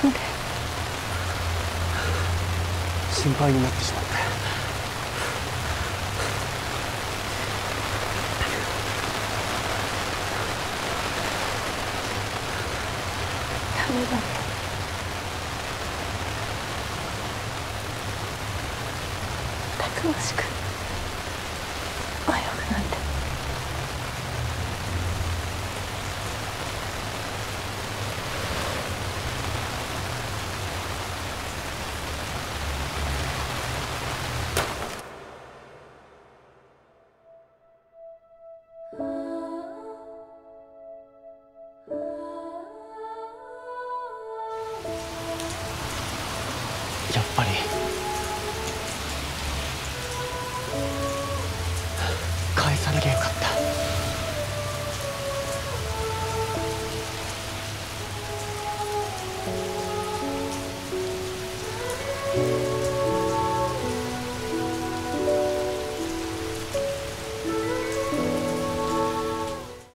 心配になってしまって。ダメだたくましく。泳ぐのにやっぱり。返さなきゃよかった。